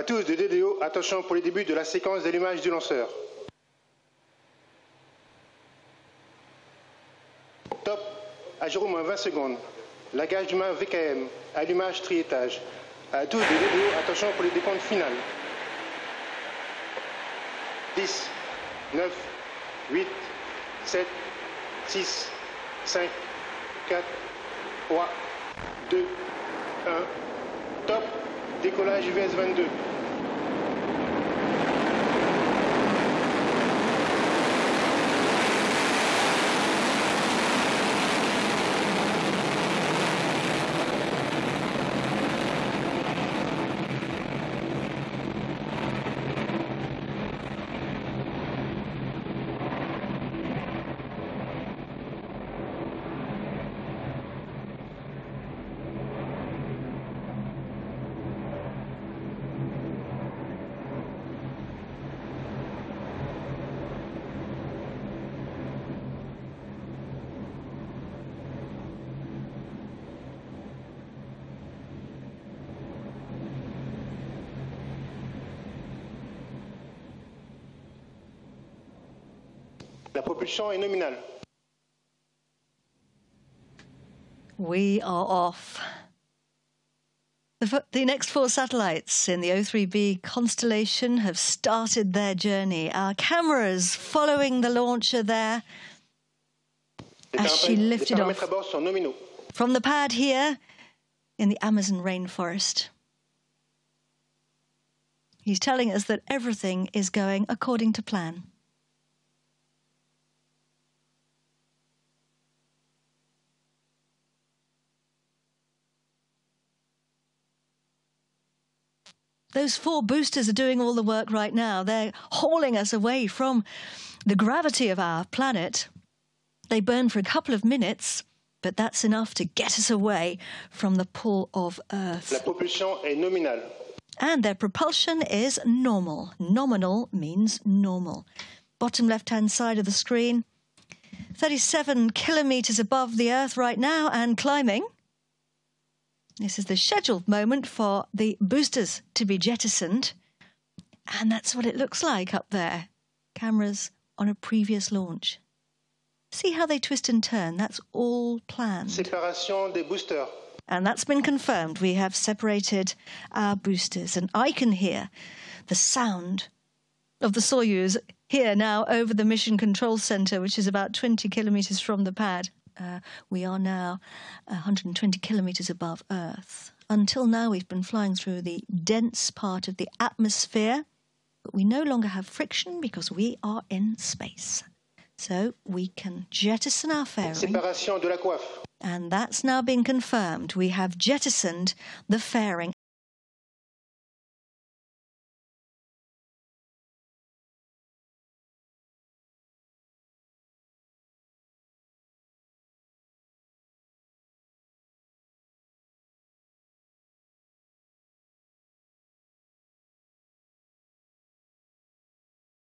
À tous de DDO, attention pour le début de la séquence d'allumage du lanceur. Top, à 0 moins 20 secondes. Lagage du main VKM, allumage triétage. À tous de DDO, attention pour le décompte final. 10, 9, 8, 7, 6, 5, 4, 3, 2, 1. Top, décollage UVS 22. La propulsion est nominale. We are off. The, the, next four satellites in the O3b constellation have started their journey. Our cameras following the launcher there as she lifted off from the pad here in the Amazon rainforest. He's telling us that everything is going according to plan. Those four boosters are doing all the work right now. They're hauling us away from the gravity of our planet. They burn for a couple of minutes, but that's enough to get us away from the pull of Earth. La propulsion est nominale. And their propulsion is normal. Nominal means normal. Bottom left-hand side of the screen, 37 kilometers above the Earth right now and climbing. This is the scheduled moment for the boosters to be jettisoned. And that's what it looks like up there. Cameras on a previous launch. See how they twist and turn. That's all planned. Séparation des boosters. And that's been confirmed. We have separated our boosters. And I can hear the sound of the Soyuz here now over the Mission Control Center, which is about 20 kilometers from the pad. Uh, we are now 120 kilometers above Earth. Until now, we've been flying through the dense part of the atmosphere, but we no longer have friction because we are in space. So we can jettison our fairing. Séparation de la coiffe. And that's now been confirmed. We have jettisoned the fairing